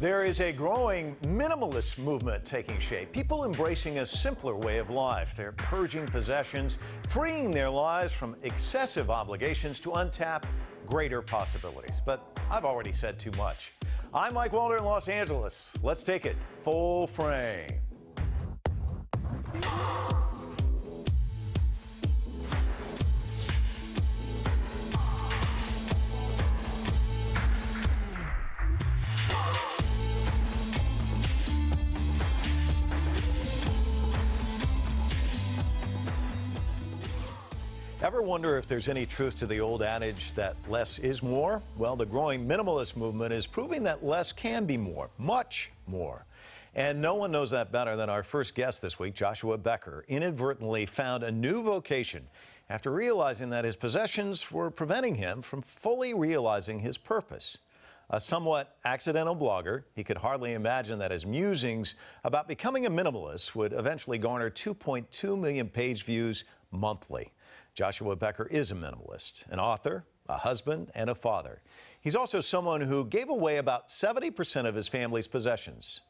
There is a growing minimalist movement taking shape. People embracing a simpler way of life. They're purging possessions, freeing their lives from excessive obligations to untap greater possibilities. But I've already said too much. I'm Mike Walter in Los Angeles. Let's take it full frame. Ever wonder if there's any truth to the old adage that less is more? Well, the growing minimalist movement is proving that less can be more, much more. And no one knows that better than our first guest this week, Joshua Becker, inadvertently found a new vocation after realizing that his possessions were preventing him from fully realizing his purpose. A somewhat accidental blogger, he could hardly imagine that his musings about becoming a minimalist would eventually garner 2.2 million page views monthly. Joshua Becker is a minimalist, an author, a husband, and a father. He's also someone who gave away about 70% of his family's possessions.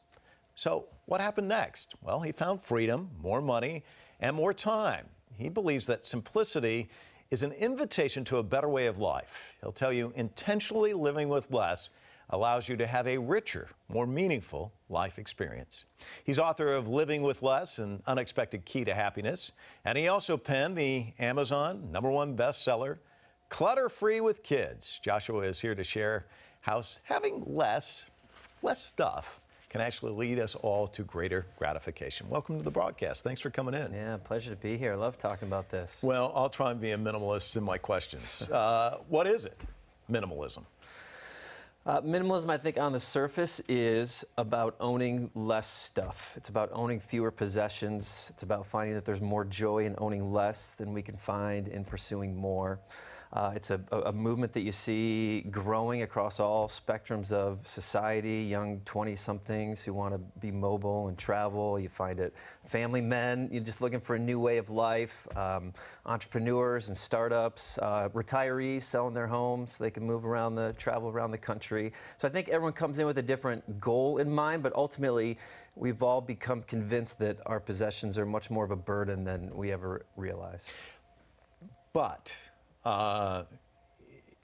So, what happened next? Well, he found freedom, more money, and more time. He believes that simplicity is an invitation to a better way of life. He'll tell you intentionally living with less allows you to have a richer, more meaningful life experience. He's author of Living with Less, An Unexpected Key to Happiness, and he also penned the Amazon number one bestseller, Clutter Free with Kids. Joshua is here to share how having less, less stuff, can actually lead us all to greater gratification. Welcome to the broadcast. Thanks for coming in. Yeah, pleasure to be here. I love talking about this. Well, I'll try and be a minimalist in my questions. uh, what is it, minimalism? Uh, minimalism, I think, on the surface is about owning less stuff. It's about owning fewer possessions. It's about finding that there's more joy in owning less than we can find in pursuing more. Uh, it's a, a, movement that you see growing across all spectrums of society, young 20 somethings who want to be mobile and travel. You find it family men, you're just looking for a new way of life, um, entrepreneurs and startups, uh, retirees selling their homes so they can move around the, travel around the country. So I think everyone comes in with a different goal in mind, but ultimately, we've all become convinced that our possessions are much more of a burden than we ever realized. But uh,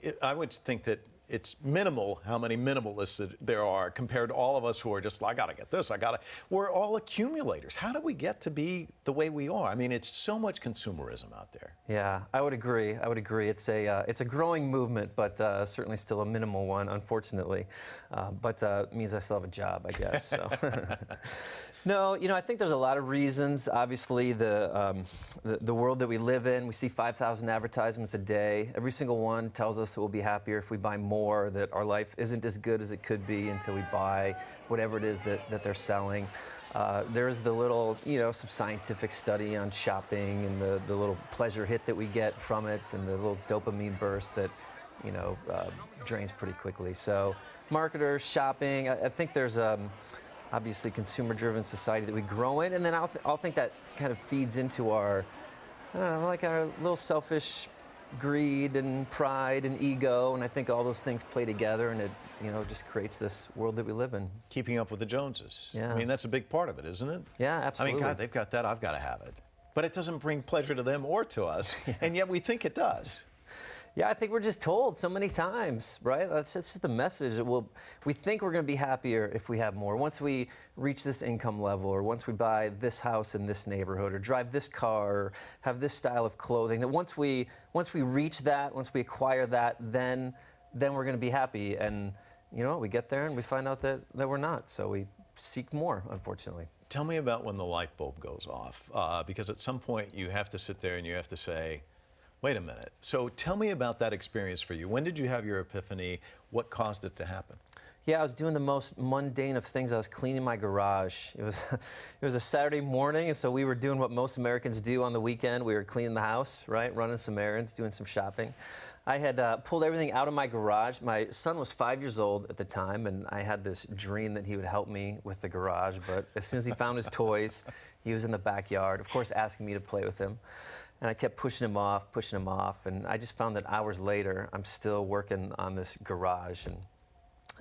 it, I would think that it's minimal how many minimalists there are compared to all of us who are just, I got to get this, I got to. We're all accumulators. How do we get to be the way we are? I mean, it's so much consumerism out there. Yeah, I would agree. I would agree. It's a uh, it's a growing movement, but uh, certainly still a minimal one, unfortunately. Uh, but uh, means I still have a job, I guess. So. No, you know, I think there's a lot of reasons. Obviously, the, um, the, the, world that we live in, we see 5,000 advertisements a day. Every single one tells us that we'll be happier if we buy more, that our life isn't as good as it could be until we buy whatever it is that, that they're selling. Uh, there's the little, you know, some scientific study on shopping and the, the little pleasure hit that we get from it and the little dopamine burst that, you know, uh, drains pretty quickly. So marketers, shopping, I, I think there's... Um, obviously consumer-driven society that we grow in, and then I'll, th- I'll think that kind of feeds into our, I don't know, like our little selfish greed and pride and ego, and I think all those things play together, and it, you know, just creates this world that we live in. Keeping up with the Joneses. Yeah. I mean, that's a big part of it, isn't it? Yeah, absolutely. I mean, God, they've got that. I've got to have it. But it doesn't bring pleasure to them or to us, and yet we think it does. Yeah, I think we're just told so many times, right? That's, that's just the message. We'll, we think we're going to be happier if we have more. Once we reach this income level, or once we buy this house in this neighborhood, or drive this car, or have this style of clothing, that once we, once we reach that, once we acquire that, then, then we're going to be happy. And you know, we get there and we find out that, that we're not. So we seek more, unfortunately. Tell me about when the light bulb goes off, uh, because at some point you have to sit there and you have to say, Wait a minute. So tell me about that experience for you. When did you have your epiphany? What caused it to happen? Yeah, I was doing the most mundane of things. I was cleaning my garage. It was, it was a Saturday morning, and so we were doing what most Americans do on the weekend. We were cleaning the house, right, running some errands, doing some shopping. I had uh, pulled everything out of my garage. My son was five years old at the time, and I had this dream that he would help me with the garage. But as soon as he found his toys, he was in the backyard, of course, asking me to play with him. And I kept pushing him off, pushing him off. And I just found that hours later, I'm still working on this garage. And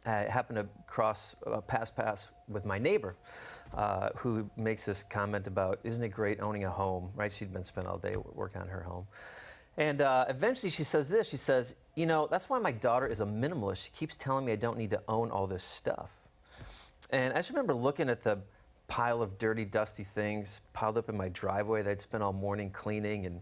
I happened to cross uh, pass pass with my neighbor, uh, who makes this comment about, "Isn't it great owning a home?" Right? She'd been spent all day working on her home, and uh, eventually she says this. She says, "You know, that's why my daughter is a minimalist. She keeps telling me I don't need to own all this stuff." And I just remember looking at the pile of dirty, dusty things piled up in my driveway that I'd spent all morning cleaning, and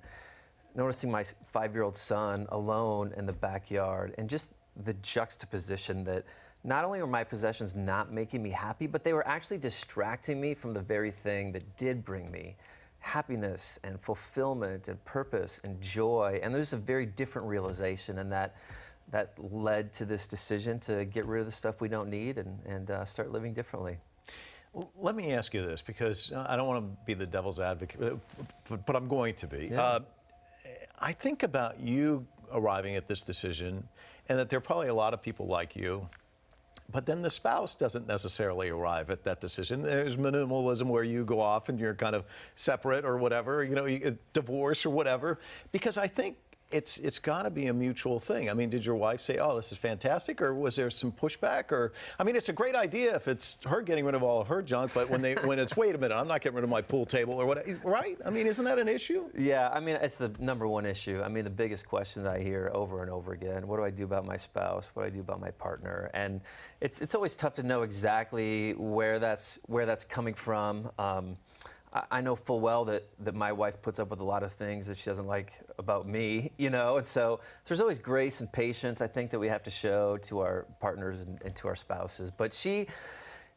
noticing my five-year-old son alone in the backyard, and just the juxtaposition that not only were my possessions not making me happy, but they were actually distracting me from the very thing that did bring me happiness and fulfillment and purpose and joy. And there's a very different realization, and that that led to this decision to get rid of the stuff we don't need and, and uh, start living differently. Let me ask you this because I don't want to be the devil's advocate, uh, but, but I'm going to be. Yeah. Uh, I think about you arriving at this decision and that there are probably a lot of people like you but then the spouse doesn't necessarily arrive at that decision. There's minimalism where you go off and you're kind of separate or whatever, you know, you, divorce or whatever. Because I think it's it's got to be a mutual thing. I mean, did your wife say, "Oh, this is fantastic," or was there some pushback? Or I mean, it's a great idea if it's her getting rid of all of her junk, but when they when it's wait a minute, I'm not getting rid of my pool table or what, right? I mean, isn't that an issue? Yeah, I mean, it's the number one issue. I mean, the biggest question that I hear over and over again: What do I do about my spouse? What do I do about my partner? And it's it's always tough to know exactly where that's where that's coming from. Um, I know full well that, that my wife puts up with a lot of things that she doesn't like about me, you know, and so there's always grace and patience I think that we have to show to our partners and, and to our spouses. But she,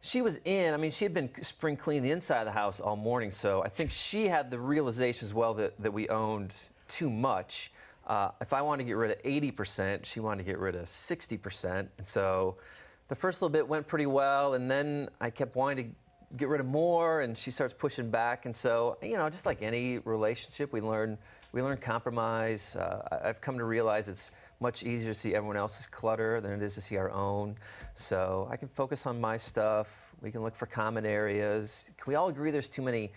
she was in, I mean, she had been spring cleaning the inside of the house all morning, so I think she had the realization as well that, that we owned too much. Uh, if I wanted to get rid of 80%, she wanted to get rid of 60%. And so the first little bit went pretty well, and then I kept wanting to get rid of more, and she starts pushing back. And so, you know, just like any relationship, we learn we learn compromise. Uh, I've come to realize it's much easier to see everyone else's clutter than it is to see our own. So I can focus on my stuff. We can look for common areas. Can we all agree there's too many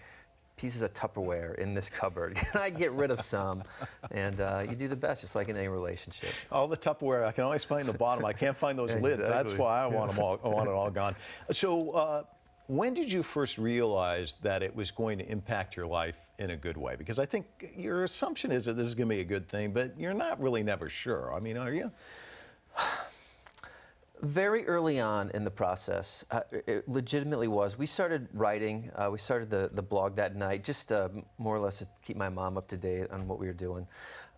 pieces of Tupperware in this cupboard? Can I get rid of some? And uh, you do the best, just like in any relationship. All the Tupperware, I can always find the bottom. I can't find those exactly. lids. That's why I want them all. I want it all gone. So. Uh, when did you first realize that it was going to impact your life in a good way? Because I think your assumption is that this is going to be a good thing, but you're not really never sure. I mean, are you? Very early on in the process, uh, it legitimately was. We started writing. Uh, we started the, the blog that night, just uh, more or less to keep my mom up to date on what we were doing.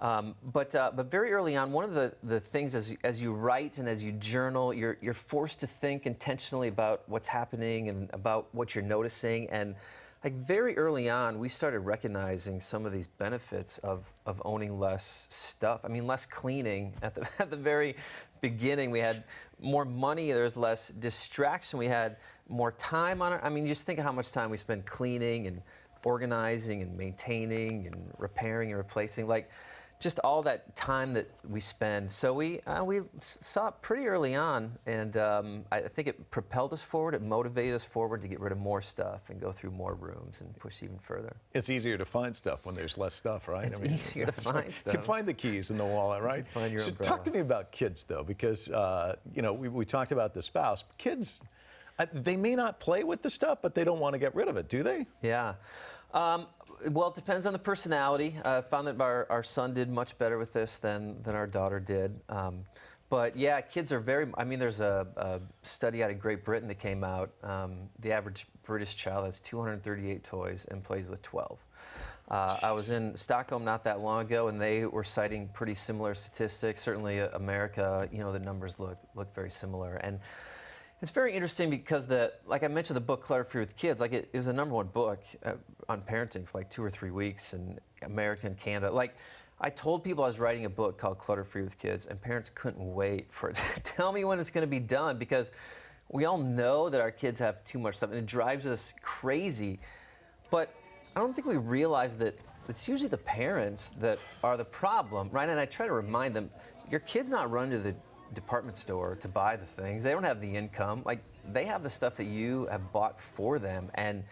Um, but, uh, but very early on, one of the, the things as as you write and as you journal, you're, you're forced to think intentionally about what's happening and about what you're noticing. And like very early on, we started recognizing some of these benefits of, of owning less stuff. I mean, less cleaning. At the, at the very beginning, we had more money, there was less distraction, we had more time on it. I mean, just think of how much time we spend cleaning and organizing and maintaining and repairing and replacing. Like, just all that time that we spend. So we uh, we saw it pretty early on, and um, I think it propelled us forward. It motivated us forward to get rid of more stuff and go through more rooms and push even further. It's easier to find stuff when there's less stuff, right? It's I mean, easier to find stuff. You can find the keys in the wallet, right? Find your so umbrella. talk to me about kids though, because uh, you know we, we talked about the spouse. Kids, uh, they may not play with the stuff, but they don't want to get rid of it, do they? Yeah. Um, well, it depends on the personality. I uh, found that our, our son did much better with this than, than our daughter did. Um, but yeah, kids are very, I mean, there's a, a, study out of Great Britain that came out. Um, the average British child has 238 toys and plays with 12. Uh, I was in Stockholm not that long ago, and they were citing pretty similar statistics. Certainly, uh, America, you know, the numbers look look very similar. And it's very interesting because the, like I mentioned, the book Clutter Free with Kids, like it, it was a number one book uh, on parenting for like two or three weeks in America and Canada. Like I told people I was writing a book called Clutter Free with Kids, and parents couldn't wait for it to tell me when it's going to be done because we all know that our kids have too much stuff, and it drives us crazy. But I don't think we realize that it's usually the parents that are the problem, right? And I try to remind them, your kid's not running to the department store to buy the things. They don't have the income. Like they have the stuff that you have bought for them. And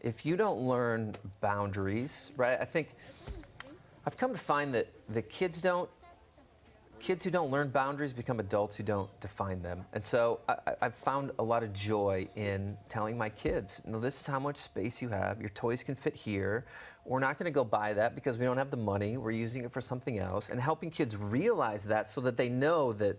if you don't learn boundaries, right? I think I've come to find that the kids don't kids who don't learn boundaries become adults who don't define them. And so I, have found a lot of joy in telling my kids, no, this is how much space you have. Your toys can fit here. We're not going to go buy that because we don't have the money. We're using it for something else. And helping kids realize that so that they know that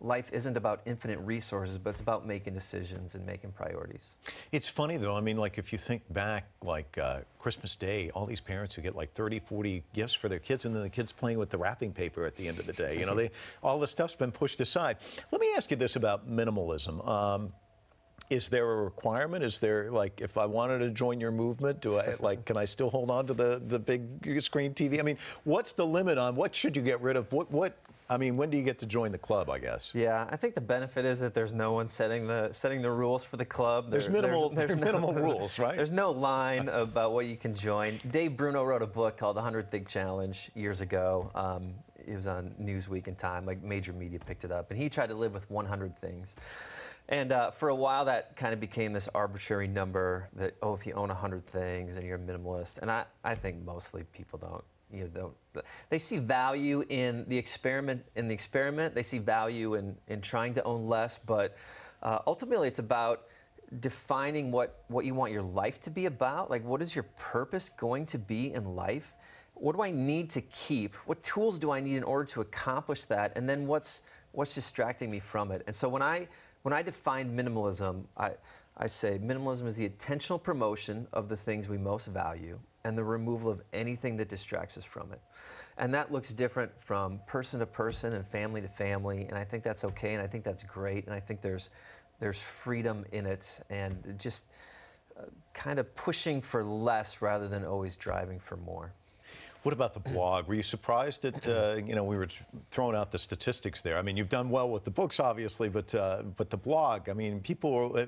life isn't about infinite resources, but it's about making decisions and making priorities. It's funny though. I mean, like if you think back, like uh, Christmas Day, all these parents who get like 30, 40 gifts for their kids, and then the kids playing with the wrapping paper at the end of the day. You know, they all the stuff's been pushed aside. Let me ask you this about minimalism. Um, is there a requirement? Is there like if I wanted to join your movement, do I like can I still hold on to the the big screen TV? I mean, what's the limit on what should you get rid of? What what I mean, when do you get to join the club? I guess. Yeah, I think the benefit is that there's no one setting the setting the rules for the club. There's there, minimal there's, there's no, minimal rules, right? There's no line about what you can join. Dave Bruno wrote a book called The Hundred Thing Challenge years ago. Um, it was on Newsweek and Time, like major media picked it up, and he tried to live with 100 things. And uh, for a while, that kind of became this arbitrary number that, oh, if you own 100 things and you're a minimalist. And I, I think mostly people don't you know, they see value in the experiment. In the experiment, they see value in, in trying to own less. But uh, ultimately, it's about defining what, what you want your life to be about. Like, what is your purpose going to be in life? What do I need to keep? What tools do I need in order to accomplish that? And then what's what's distracting me from it? And so when I when I define minimalism, I I say minimalism is the intentional promotion of the things we most value and the removal of anything that distracts us from it. And that looks different from person to person and family to family, and I think that's okay, and I think that's great, and I think there's there's freedom in it, and just uh, kind of pushing for less rather than always driving for more. What about the blog? Were you surprised at, uh, you know, we were throwing out the statistics there. I mean, you've done well with the books, obviously, but, uh, but the blog, I mean, people were, uh,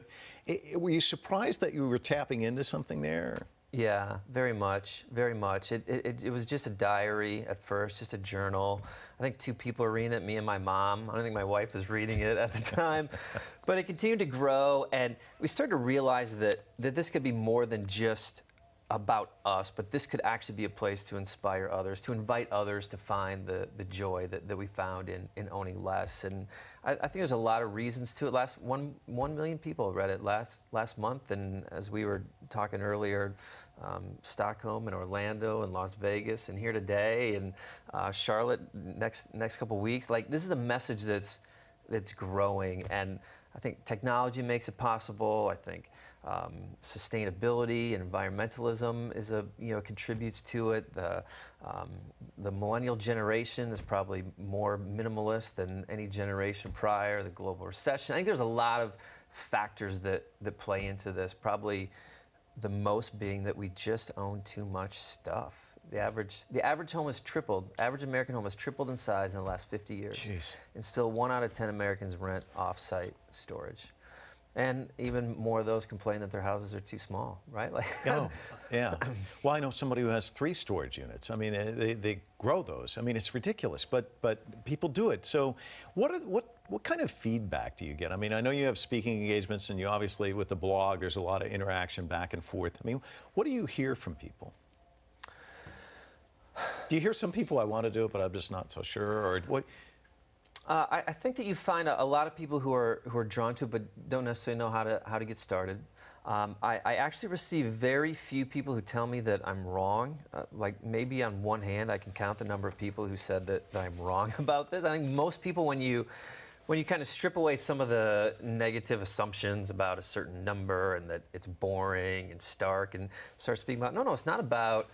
were you surprised that you were tapping into something there? Yeah, very much, very much. It, it, it, was just a diary at first, just a journal. I think two people were reading it, me and my mom. I don't think my wife was reading it at the time. but it continued to grow, and we started to realize that, that this could be more than just about us, but this could actually be a place to inspire others, to invite others to find the, the joy that, that we found in, in owning less. And I, I think there's a lot of reasons to it. Last one, one million people read it last, last month. And as we were talking earlier, um, Stockholm and Orlando and Las Vegas and here today and uh, Charlotte next, next couple weeks. Like this is a message that's, that's growing. And I think technology makes it possible. I think um, sustainability and environmentalism is a you know contributes to it. The um, the millennial generation is probably more minimalist than any generation prior. The global recession. I think there's a lot of factors that that play into this. Probably the most being that we just own too much stuff. The average, the average home has tripled. Average American home has tripled in size in the last 50 years. Jeez. And still, one out of 10 Americans rent off-site storage. And even more of those complain that their houses are too small, right? Like, oh, yeah. Well, I know somebody who has three storage units. I mean, they, they grow those. I mean, it's ridiculous, but but people do it. So, what are, what what kind of feedback do you get? I mean, I know you have speaking engagements, and you obviously with the blog, there's a lot of interaction back and forth. I mean, what do you hear from people? Do you hear some people I want to do it, but I'm just not so sure, or what? Uh, I, I, think that you find a, a, lot of people who are who are drawn to it, but don't necessarily know how to how to get started. Um, I, I, actually receive very few people who tell me that I'm wrong. Uh, like maybe on one hand, I can count the number of people who said that, that I'm wrong about this. I think most people, when you when you kind of strip away some of the negative assumptions about a certain number and that it's boring and stark, and start speaking about no, no, it's not about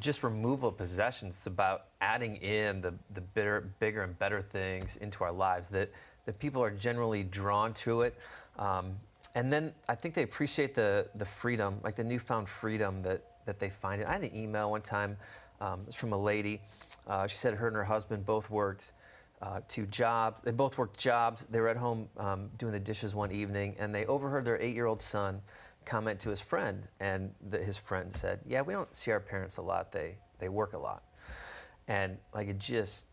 just removal of possessions. It's about adding in the, the bitter, bigger and better things into our lives that, that people are generally drawn to it. Um, and then I think they appreciate the, the freedom, like the newfound freedom that, that they find. It. I had an email one time, um, it was from a lady. Uh, she said her and her husband both worked uh, two jobs. They both worked jobs. They were at home um, doing the dishes one evening, and they overheard their eight year old son comment to his friend, and the, his friend said, "Yeah, we don't see our parents a lot. They they work a lot," and like it just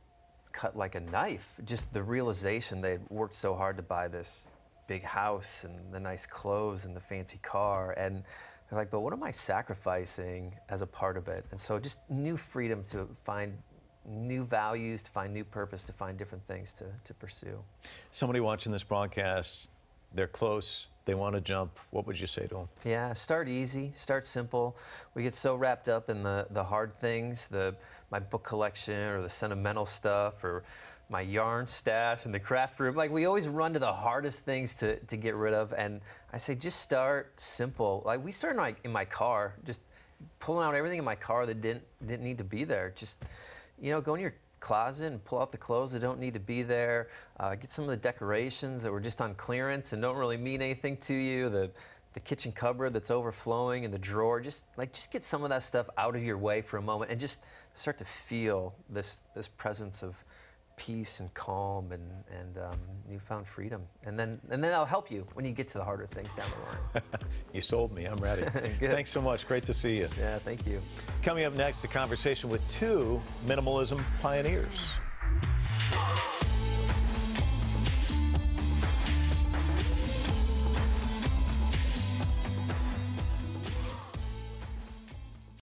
cut like a knife. Just the realization they worked so hard to buy this big house and the nice clothes and the fancy car, and they're like, "But what am I sacrificing as a part of it?" And so just new freedom to find new values, to find new purpose, to find different things to, to pursue. Somebody watching this broadcast, they're close, they want to jump. What would you say to them? Yeah, start easy, start simple. We get so wrapped up in the, the hard things, the my book collection or the sentimental stuff or my yarn stash in the craft room. Like we always run to the hardest things to, to get rid of. And I say just start simple. Like we started my, in my car, just pulling out everything in my car that didn't didn't need to be there. Just you know, go in your closet and pull out the clothes that don't need to be there. Uh, get some of the decorations that were just on clearance and don't really mean anything to you. The the kitchen cupboard that's overflowing and the drawer. Just like just get some of that stuff out of your way for a moment and just start to feel this this presence of peace and calm and, and um, newfound freedom. And then, and then I'll help you when you get to the harder things down the line. you sold me. I'm ready. Thanks so much. Great to see you. Yeah, thank you. Coming up next, a conversation with two minimalism pioneers.